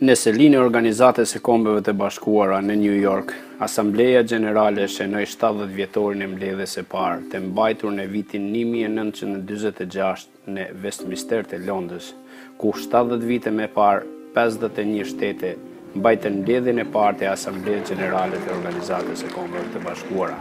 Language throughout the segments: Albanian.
Në selinë e Organizatës së Kombeve të Bashkuara në New York, Asambleja Gjenerale shënoi 70 vjetorin e mbledhjes së parë, të mbajtur në vitin 1946 në Westminster të Londrës, ku 70 vite me parë 51 shtete mbajtën mbledhjen e parë të Asamblesë Gjenerale të Organizatës së Kombeve të Bashkuara.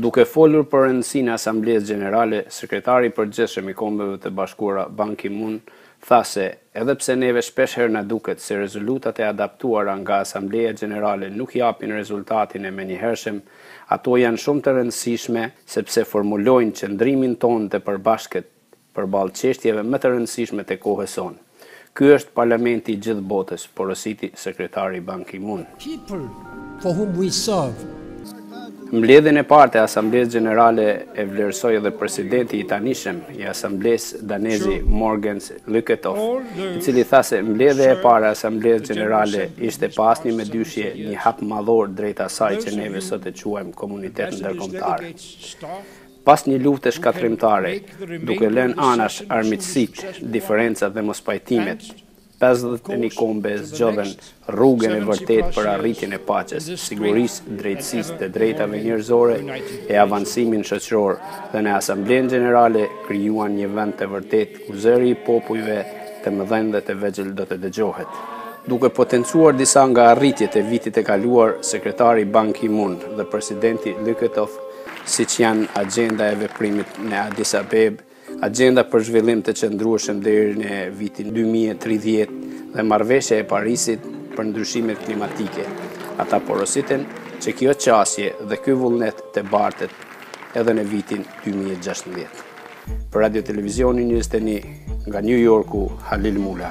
Duke folur për rëndësinë e Asamblesë Gjenerale, Sekretari i Përgjithshëm i Kombeve të Bashkuara, Ban Ki-moon, tha se, Edhe pse neve shpesh herë na duket se rezolutat e adaptuara nga Asambleja Gjenerale nuk japin rezultatin e menjëhershëm, ato janë shumë të rëndësishme sepse formulojnë qëndrimin tonë të përbashkët Përballë çështjeve më të rëndësishme të kohës sonë, ky është parlamenti i gjithë botës, porositi sekretari Ban Ki-moon. People for whom we serve. Mbledhjen e parë të Asamblesë Gjenerale e vlerësoi edhe presidenti i tanishëm i Asamblesë, danezi Morgens Lykketoft, i cili tha se mbledhja e parë e Asamblesë Gjenerale ishte pa asnjë mëdyshje një hap madhor drejt asaj që neve sot e quajmë komunitet ndërkombëtar. Pas një lufte shkatërrimtare, duke lënë anash armiqësitë, diferencat dhe mospajtimet, pesëdhjetë e një kombe zgjodhën rrugën e vërtetë për arritjen e paqes, sigurisë, drejtësisë dhe drejtave njerëzore e avansimin shoqëror dhe në Asamblenë Gjenerale krijuan një vend të vërtetë ku zëri i popujve të mëdhenj dhe të vegjël do të dëgjohet. Duke potencuar disa nga arritjet e vitit të kaluar, Sekretari Ban Ki-moon dhe Presidenti Lykketoft siç janë agjenda e veprimit në Adis Abebë, agjenda për zhvillim të qëndrueshëm deri në vitin dy mijë e tridhjetë dhe Marrëveshja e Parisit për ndryshimet klimatike. Ata porositen që kjo qasje dhe ky vullnet të bartet edhe në vitin dy mijë e gjashtëmbëdhjetë. Për Radio Televizionin njëzet e një, nga Nju Jorku, Halil Mula.